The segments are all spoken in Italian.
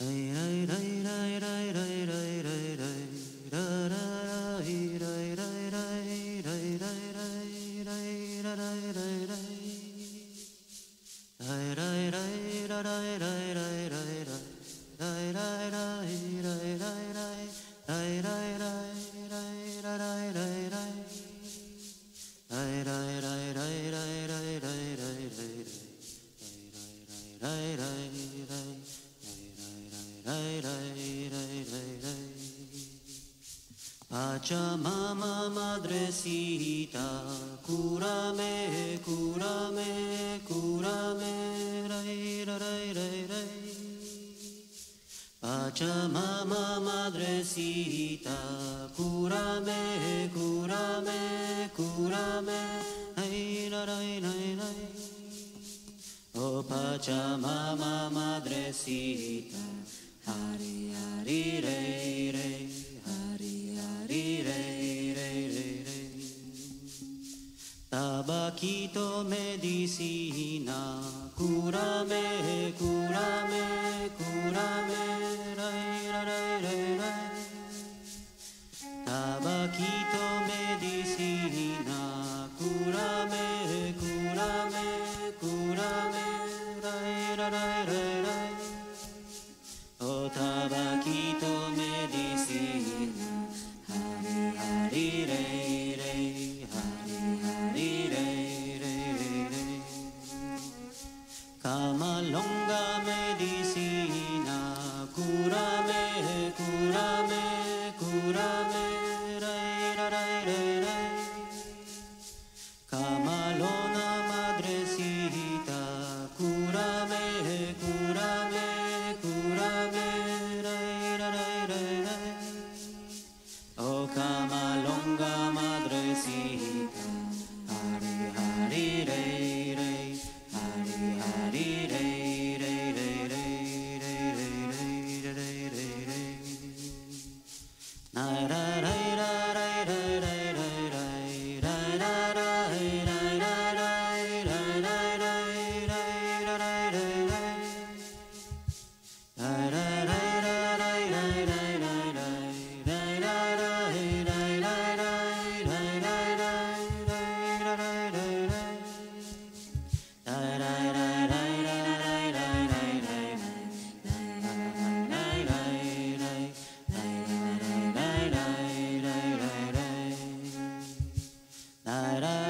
Hey, hey, hey. sita curame curame curame cura me rai rai rai rai. Pachamama madrecita cura me cura me cura me rai rai rai rai. Oh Pachamama madrecita Hari Hari Rei Rei Hari Hari Rei Tabaquito medicina, cúrame, cúrame, cúrame, da da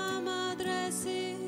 madrecita,